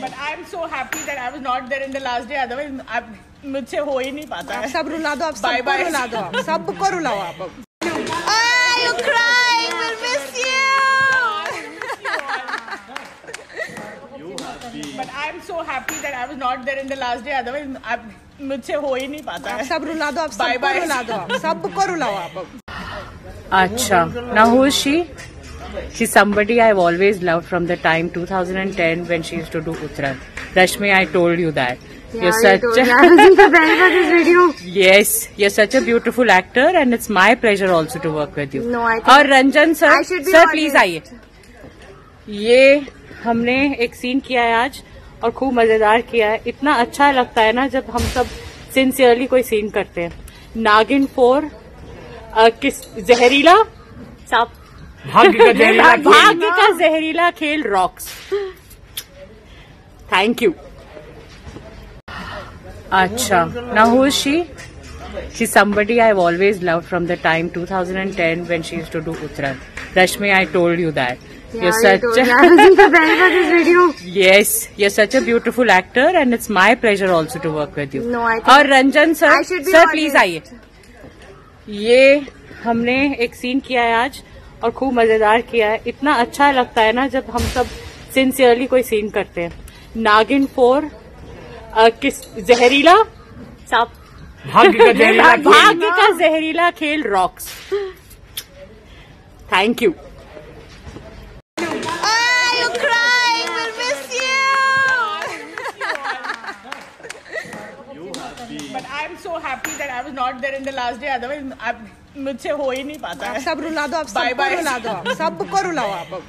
But I'm so happy that I was not there in the last day. Otherwise, I- मुझसे हो ही नहीं पाता आप सब रुला दो आप Bye सबको bye. रुला दो आप सबको रुलाओ आप Ah, you crying. We'll miss you. But I'm so happy that I was not there in the last day. Otherwise, I- मुझसे हो ही नहीं पाता आप है सब रुला दो आप Bye सबको bye. रुला दो आप सबको रुलाओ आप Acha. Now who is she? She's somebody I've always loved from the time 2010 when she used to do Uttaran. Rashmi, I told you that. you're such a yes, you're such a beautiful actor, and it's my pleasure also to work with you. No, I think- और Ranjan sir I सर. Please आइए ये हमने एक scene किया है आज और खूब मज़ेदार किया है इतना अच्छा लगता है ना जब हम सब सिंसियरली कोई सीन करते हैं नागिन फोर किस जहरीला सांप भाग्य का जहरीला खेल। भाग्य का जहरीला खेल rocks thank you Acha. Now who is she? She's somebody I've always loved from the time 2010 when she used to do Uttaran. Rashmi, I told you that. yeah, you're such a yes, you're such a beautiful actor, and it's my pleasure also to work with you. No, I think- और Ranjan sir I सर honest. Please आइए ये हमने एक scene किया है आज और खूब मज़ेदार किया है। इतना अच्छा लगता है ना जब हम सब सिंसियरली कोई सीन करते हैं। नागिन फोर किस जहरीला? सांप भाग्य का जहरीला। भाग्य का जहरीला खेल rocks thank you am so happy that I was not there in the last day otherwise मुझसे हो ही नहीं पाता सब रुला दो आप सब रुला दो सब रुलाओ आप।